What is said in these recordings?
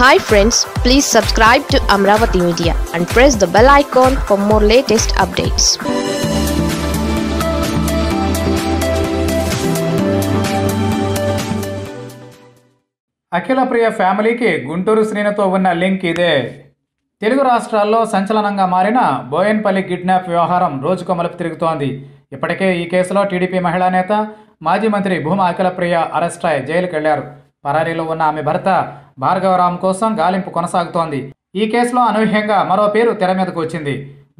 Hi friends please subscribe to Amaravati media and press the bell icon for more latest updates Akhila Priya ఫ్యామిలీకి గుంటూరు శ్రీనితో ఉన్న link ఇదే. తెలుగు రాష్ట్రాల్లో సంచలనంగా మారిన Bowenpally kidnap వ్యవహారం రోజుకు మలుపు తిరుగుతోంది. ఇప్పటికే ఈ కేసులో టీడీపీ మహిళా నేత మాజీ మంత్రి భూమా అఖిలప్రియ అరెస్ట్ అయి జైలుకెళ్ళారు. పరారీలో ఉన్న ఆమె భర్త భార్గవరామ్ కోసం గాలింపు కొనసాగుతోంది. ఈ కేసులో అనూహ్యంగా మరో పేరు తెర మీదకు వచ్చింది.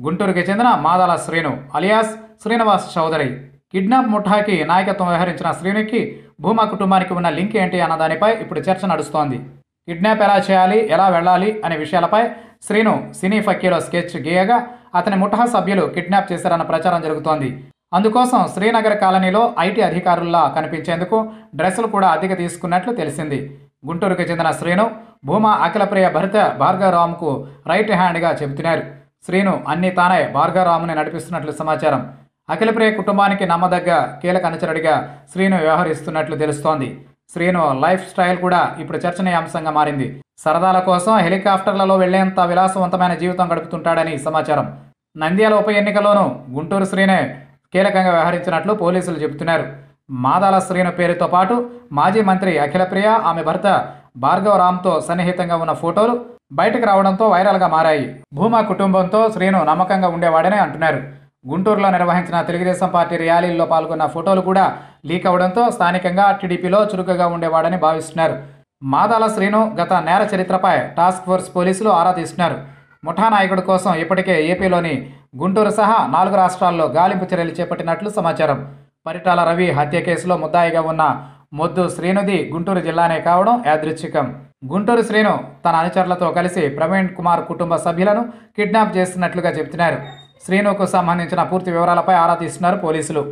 గుంటూరుకి చెందిన మాదాల శ్రీను అలియాస్ శ్రీనివాస్ చౌదరి. కిడ్నాప్ ముఠాకి నాయకత్వం వ్యవహరించిన శ్రీనుకి భూమా కుటుంబానికి ఉన్న లింక్ ఏంటి అన్న దానిపై ఇప్పుడు చర్చ నడుస్తోంది. కిడ్నాప్ ఎలా చేయాలి ఎలా వెళ్ళాలి అనే విషయాలపై శ్రీను సినీ ఫక్కీలో స్కెచ్ గీయగా అతని ముఠా సభ్యులు కిడ్నాప్ చేశారన్న ప్రచారం జరుగుతోంది. అందుకోసం శ్రీనగర్ కాలనీలో ఐటీ అధికారుల్లా కనిపించేందుకు డ్రెస్సులు కూడా అద్దెకు తీసుకున్నట్లు తెలిసింది. గుంటూరుకు చెందిన శ్రీను భూమా అఖిలప్రియ భర్త భార్గవరామ్కు రైట్ హ్యాండ్గా చెబుతున్నారు. శ్రీను అన్ని తానే భార్గవరాముని నడిపిస్తున్నట్లు సమాచారం. అఖిలప్రియ కుటుంబానికి నమ్మదగ్గ కీలక అనుచరుడిగా శ్రీను వ్యవహరిస్తున్నట్లు తెలుస్తోంది. శ్రీను లైఫ్ స్టైల్ కూడా ఇప్పుడు చర్చనీయాంశంగా మారింది. సరదాల కోసం హెలికాప్టర్లలో వెళ్ళేంత విలాసవంతమైన జీవితం గడుపుతుంటాడని సమాచారం. నంద్యాల ఉప ఎన్నికలోనూ గుంటూరు శ్రీనే కీలకంగా వ్యవహరించినట్లు పోలీసులు చెబుతున్నారు. మాదాల శ్రీను పేరుతో పాటు మాజీ మంత్రి అఖిలప్రియ ఆమె భర్త భార్గవరామ్తో సన్నిహితంగా ఉన్న ఫోటోలు బయటకు రావడంతో వైరల్గా మారాయి. భూమా కుటుంబంతో శ్రీను నమ్మకంగా ఉండేవాడని అంటున్నారు. గుంటూరులో నిర్వహించిన తెలుగుదేశం పార్టీ ర్యాలీల్లో పాల్గొన్న ఫోటోలు కూడా లీక్ అవడంతో స్థానికంగా టీడీపీలో చురుకుగా ఉండేవాడని భావిస్తున్నారు. మాదాల శ్రీను గత నేర చరిత్రపై టాస్క్ ఫోర్స్ పోలీసులు ఆరా తీస్తున్నారు. ముఠా నాయకుడి కోసం ఇప్పటికే ఏపీలోని గుంటూరు సహా నాలుగు రాష్ట్రాల్లో గాలింపు చర్యలు చేపట్టినట్లు సమాచారం. పరిటాల రవి హత్య కేసులో ముద్దాయిగా ఉన్న మొద్దు శ్రీనుది గుంటూరు జిల్లానే కావడం యాదృచ్ఛికం. గుంటూరు శ్రీను తన అనుచరులతో కలిసి ప్రవీణ్ కుమార్ కుటుంబ సభ్యులను కిడ్నాప్ చేస్తున్నట్లుగా చెబుతున్నారు. శ్రీనుకు సంబంధించిన పూర్తి వివరాలపై ఆరా తీస్తున్నారు పోలీసులు.